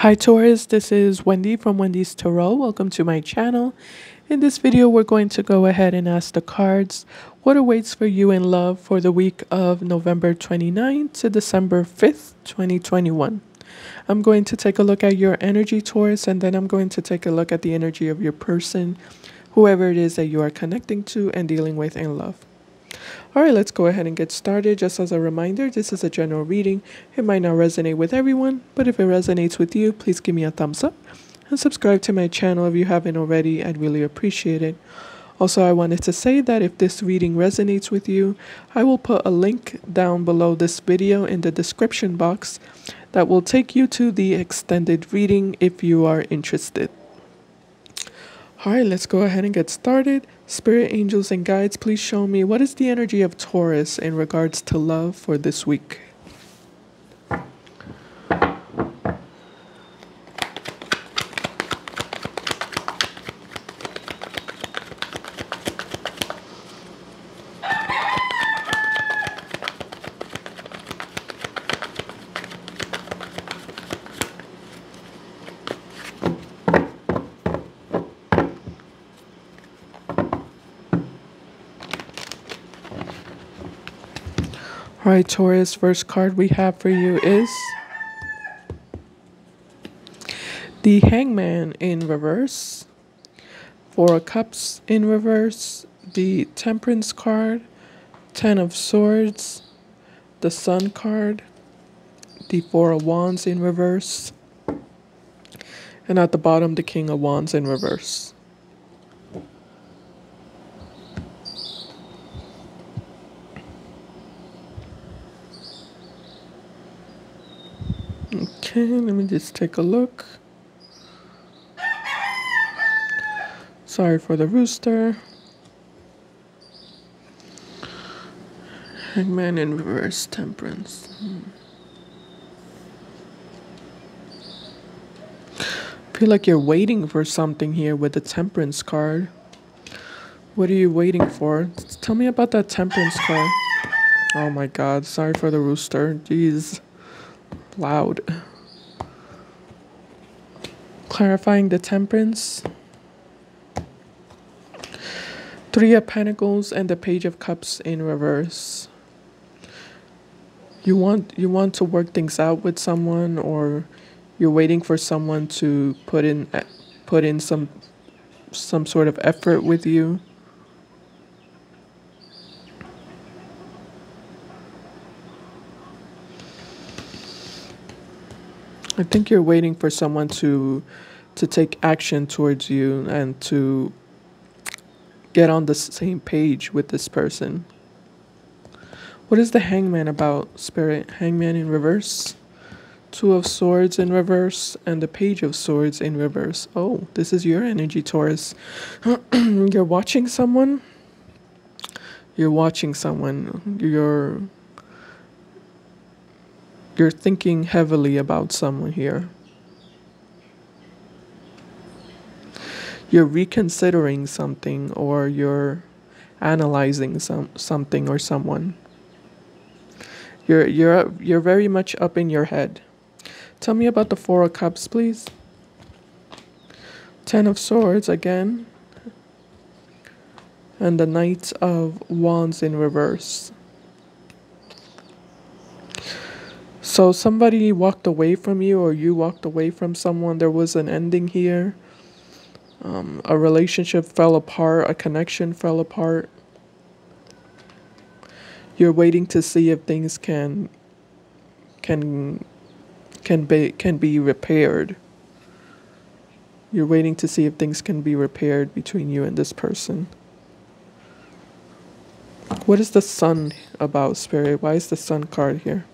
Hi Taurus, this is Wendy from Wendy's Tarot. Welcome to my channel. In this video, we're going to go ahead and ask the cards what awaits for you in love for the week of November 29th to December 5th, 2021. I'm going to take a look at your energy, Taurus, and then I'm going to take a look at the energy of your person, whoever it is that you are connecting to and dealing with in love. All right, let's go ahead and get started. Just as a reminder, this is a general reading. It might not resonate with everyone, but if it resonates with you, please give me a thumbs up and subscribe to my channel if you haven't already. I'd really appreciate it. Also, I wanted to say that if this reading resonates with you, I will put a link down below this video in the description box that will take you to the extended reading if you are interested. All right, let's go ahead and get started. Spirit, angels, and guides, please show me what is the energy of Taurus in regards to love for this week. All right, Taurus, first card we have for you is the Hangman in reverse, Four of Cups in reverse, the Temperance card, Ten of Swords, the Sun card, the Four of Wands in reverse, and at the bottom, the King of Wands in reverse. Okay, let me just take a look. Sorry for the rooster. Hangman in reverse temperance. Hmm. feel like you're waiting for something here with the temperance card. What are you waiting for? Tell me about that temperance card. Oh my god, sorry for the rooster. Jeez. Loud clarifying the temperance. Three of Pentacles and the Page of Cups in reverse. You want you want to work things out with someone or you're waiting for someone to put in uh, put in some some sort of effort with you. I think you're waiting for someone to to take action towards you and to get on the same page with this person. What is the hangman about, Spirit? Hangman in reverse? Two of Swords in reverse and the Page of Swords in reverse. Oh, this is your energy, Taurus. You're watching someone? You're watching someone. You're you're thinking heavily about someone here. You're reconsidering something or you're analyzing some something or someone. You're you're you're very much up in your head. Tell me about the Four of Cups, please. Ten of Swords again. And the Knight of Wands in reverse. So somebody walked away from you or you walked away from someone. There was an ending here um, a relationship fell apart, a connection fell apart. You're waiting to see if things can can can be can be repaired. You're waiting to see if things can be repaired between you and this person. What is the sun about, Spirit? Why is the sun card here?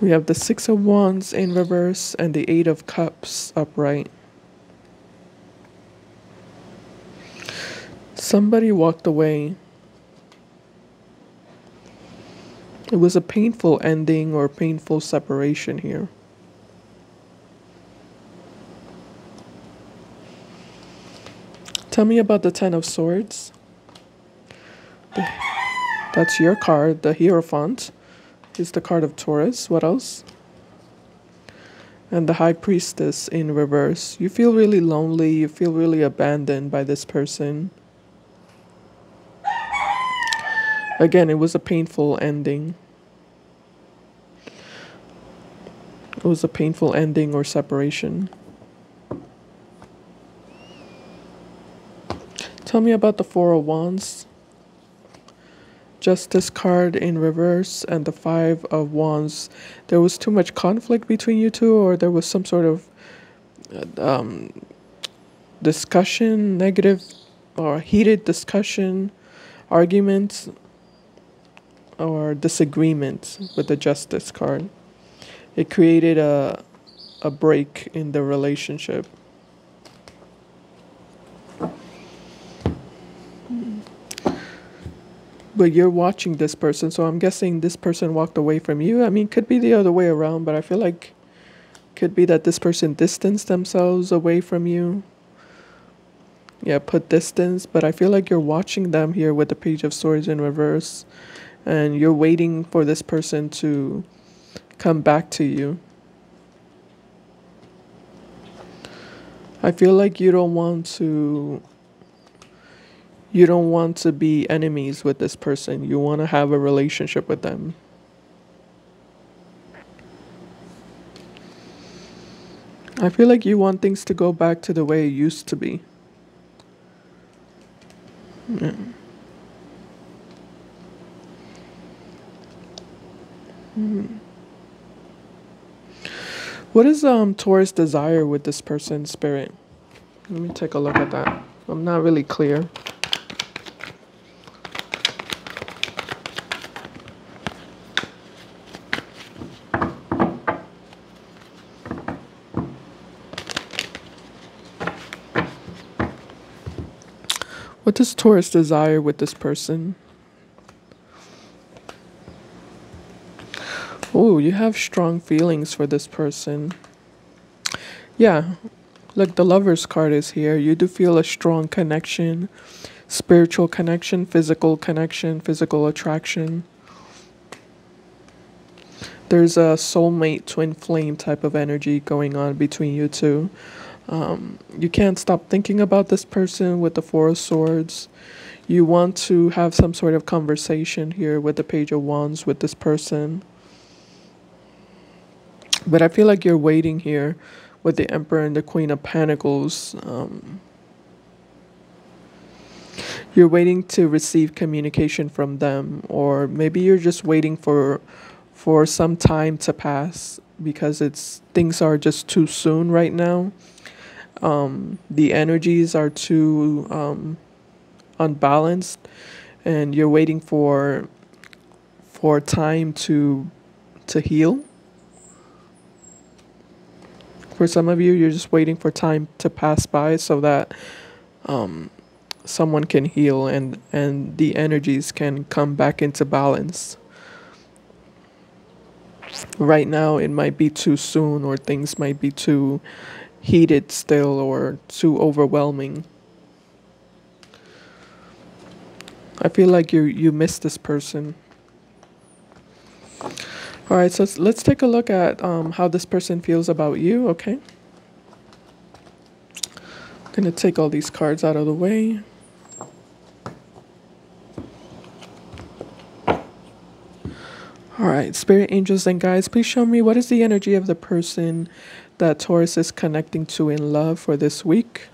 We have the Six of Wands in reverse and the Eight of Cups upright. Somebody walked away. It was a painful ending or painful separation here. Tell me about the Ten of Swords. That's your card. The Hierophant is the card of Taurus. What else? and the High Priestess in reverse. You feel really lonely, you feel really abandoned by this person. Again, it was a painful ending. It was a painful ending or separation. Tell me about the Four of Wands. Justice card in reverse and the Five of Wands. There was too much conflict between you two, or there was some sort of um, discussion, negative or heated discussion, argument, or disagreement with the Justice card. It created a, a break in the relationship. But you're watching this person, so I'm guessing this person walked away from you. I mean, could be the other way around, but I feel like could be that this person distanced themselves away from you. Yeah, put distance, but I feel like you're watching them here with the Page of Swords in reverse, and you're waiting for this person to come back to you. I feel like you don't want to you don't want to be enemies with this person. You want to have a relationship with them. I feel like you want things to go back to the way it used to be. Yeah. Hmm. What is um Taurus desire with this person spirit? Let me take a look at that. I'm not really clear. What does Taurus desire with this person? You have strong feelings for this person. Yeah, look, the Lover's card is here. You do feel a strong connection, spiritual connection, physical connection, physical attraction. There's a soulmate twin flame type of energy going on between you two. Um, you can't stop thinking about this person with the Four of Swords. You want to have some sort of conversation here with the Page of Wands with this person. But I feel like you're waiting here with the Emperor and the Queen of Pentacles. Um, you're waiting to receive communication from them, or maybe you're just waiting for for some time to pass because it's things are just too soon right now um, the energies are too um, unbalanced and you're waiting for for time to to heal for some of you you're just waiting for time to pass by so that um, someone can heal and and the energies can come back into balance right now it might be too soon or things might be too heated still or too overwhelming. I feel like you you miss this person. All right, so let's take a look at um, how this person feels about you. Okay. I'm gonna take all these cards out of the way. All right, spirit angels and guides, please show me what is the energy of the person that Taurus is connecting to in love for this week.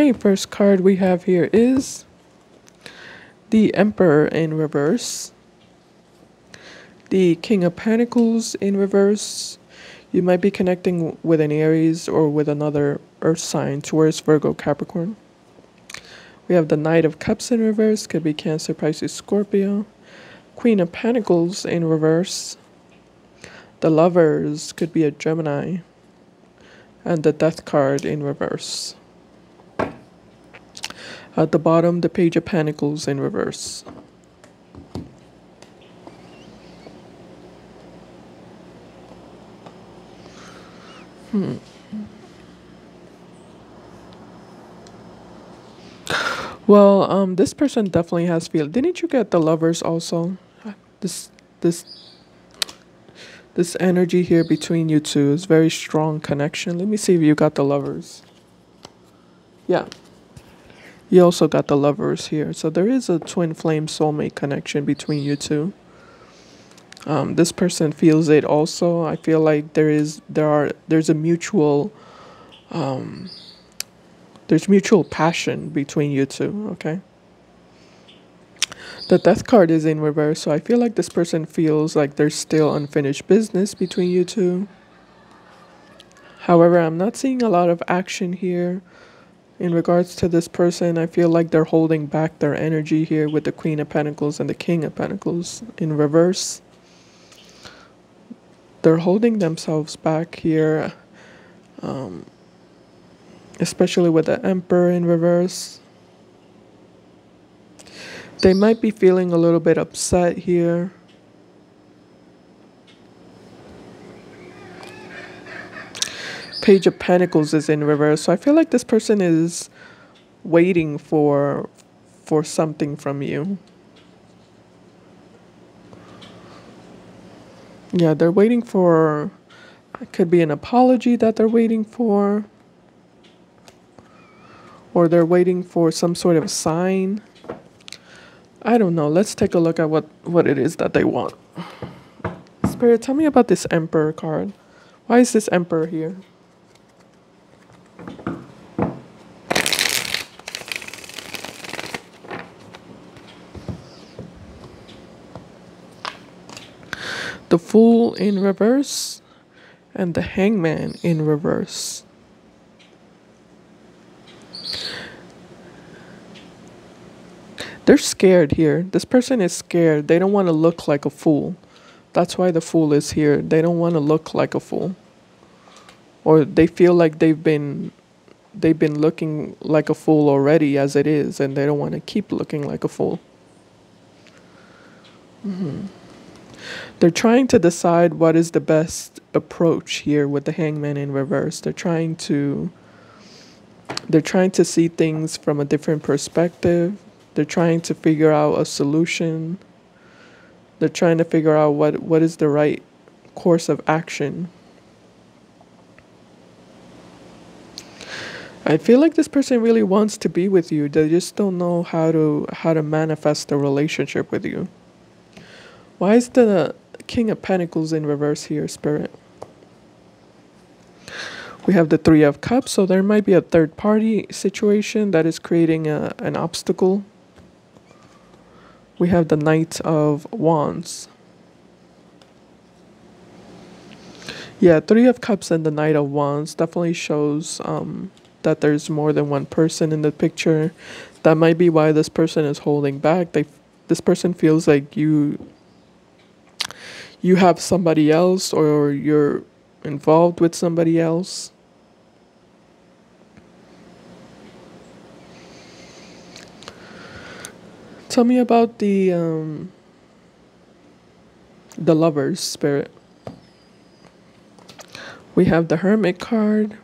Okay, first card we have here is the Emperor in reverse, the King of Pentacles in reverse. You might be connecting with an Aries or with another Earth sign towards Virgo, Capricorn. We have the Knight of Cups in reverse, could be Cancer, Pisces, Scorpio. Queen of Pentacles in reverse. The lovers could be a Gemini. And the death card in reverse. At the bottom, the page of pentacles in reverse. Hmm. Well, um, this person definitely has feel. Didn't you get the lovers also? This this this energy here between you two is very strong connection. Let me see if you got the lovers. Yeah. You also got the lovers here. So there is a twin flame soulmate connection between you two. Um, this person feels it also. I feel like there is there are there's a mutual um, there's mutual passion between you two, okay? The death card is in reverse, so I feel like this person feels like there's still unfinished business between you two. However, I'm not seeing a lot of action here in regards to this person. I feel like they're holding back their energy here with the Queen of Pentacles and the King of Pentacles in reverse. They're holding themselves back here. Um, especially with the Emperor in reverse. They might be feeling a little bit upset here. Page of Pentacles is in reverse. So I feel like this person is waiting for for something from you. Yeah, they're waiting for it could be an apology that they're waiting for or they're waiting for some sort of sign. I don't know. Let's take a look at what, what it is that they want. Spirit, tell me about this Emperor card. Why is this Emperor here? The Fool in reverse and the Hangman in reverse. They're scared here. This person is scared. They don't want to look like a fool. That's why the fool is here. They don't want to look like a fool. Or they feel like they've been they've been looking like a fool already as it is and they don't want to keep looking like a fool. Mm-hmm. They're trying to decide what is the best approach here with the hangman in reverse. They're trying to they're trying to see things from a different perspective. They're trying to figure out a solution. They're trying to figure out what, what is the right course of action. I feel like this person really wants to be with you. They just don't know how to how to manifest a relationship with you. Why is the King of Pentacles in reverse here, Spirit? We have the Three of Cups, so there might be a third party situation that is creating a, an obstacle we have the Knight of Wands. Yeah, Three of Cups and the Knight of Wands definitely shows um, that there's more than one person in the picture. That might be why this person is holding back. They, this person feels like you, you have somebody else or you're involved with somebody else. Tell me about the um, the lovers spirit. We have the hermit card.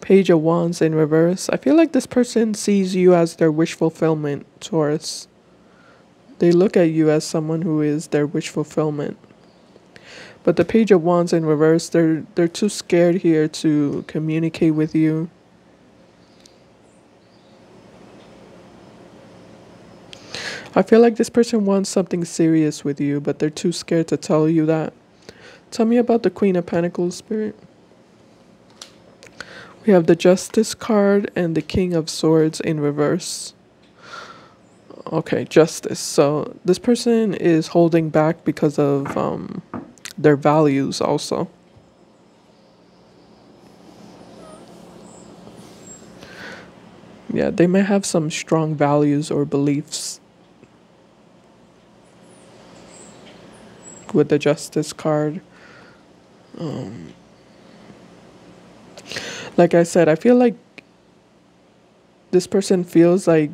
Page of Wands in reverse. I feel like this person sees you as their wish fulfillment, Taurus. They look at you as someone who is their wish fulfillment. But the Page of Wands in reverse, they're they're too scared here to communicate with you. I feel like this person wants something serious with you, but they're too scared to tell you that. Tell me about the Queen of Pentacles, Spirit. We have the Justice card and the King of Swords in reverse. Okay, Justice. So this person is holding back because of um, their values also. Yeah, they may have some strong values or beliefs with the Justice card. Um, like I said, I feel like this person feels like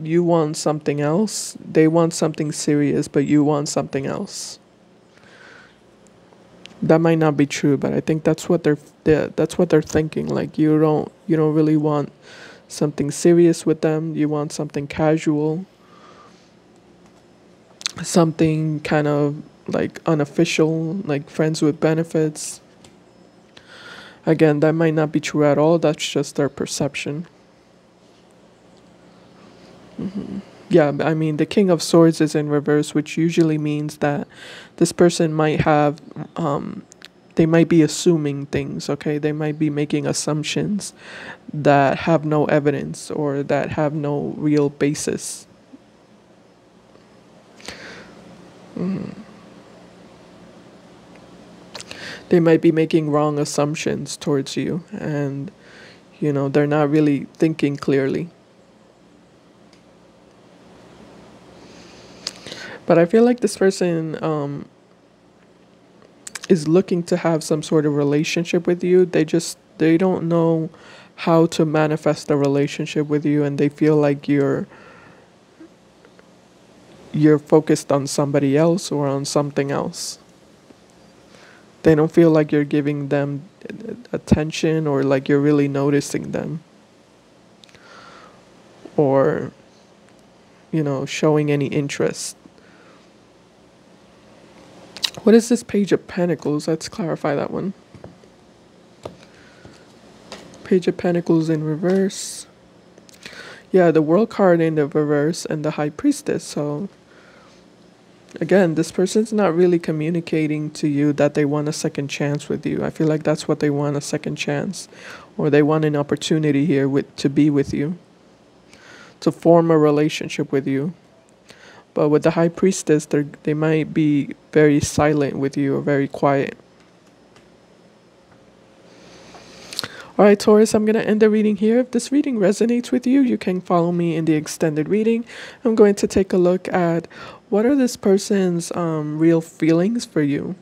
you want something else. They want something serious, but you want something else. That might not be true, but I think that's what they're, they're that's what they're thinking. Like you don't you don't really want something serious with them. You want something casual. Something kind of like unofficial, like friends with benefits. Again, that might not be true at all. That's just their perception. Mm-hmm. Yeah, I mean, the King of Swords is in reverse, which usually means that this person might have, um, they might be assuming things, okay? They might be making assumptions that have no evidence or that have no real basis. Mm-hmm. They might be making wrong assumptions towards you, and, you know, they're not really thinking clearly. But I feel like this person um, is looking to have some sort of relationship with you. They just they don't know how to manifest a relationship with you, and they feel like you're you're focused on somebody else or on something else. They don't feel like you're giving them attention or like you're really noticing them. Or, you know, showing any interest. What is this Page of Pentacles? Let's clarify that one. Page of Pentacles in reverse. Yeah, the World card in the reverse and the High Priestess. So, again, this person's not really communicating to you that they want a second chance with you. I feel like that's what they want a second chance. Or they want an opportunity here with to be with you. To form a relationship with you. But with the high priestess, they they might be very silent with you or very quiet. All right, Taurus, I'm going to end the reading here. If this reading resonates with you, you can follow me in the extended reading. I'm going to take a look at what are this person's um, real feelings for you.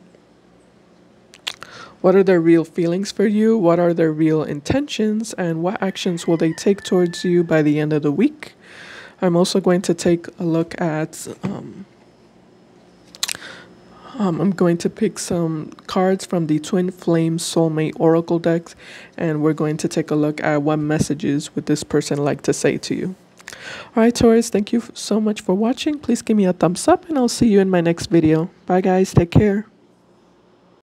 What are their real feelings for you? What are their real intentions? And what actions will they take towards you by the end of the week? I'm also going to take a look at, um, um, I'm going to pick some cards from the Twin Flame Soulmate Oracle decks, and we're going to take a look at what messages would this person like to say to you. Alright Taurus, thank you so much for watching. Please give me a thumbs up, and I'll see you in my next video. Bye guys, take care.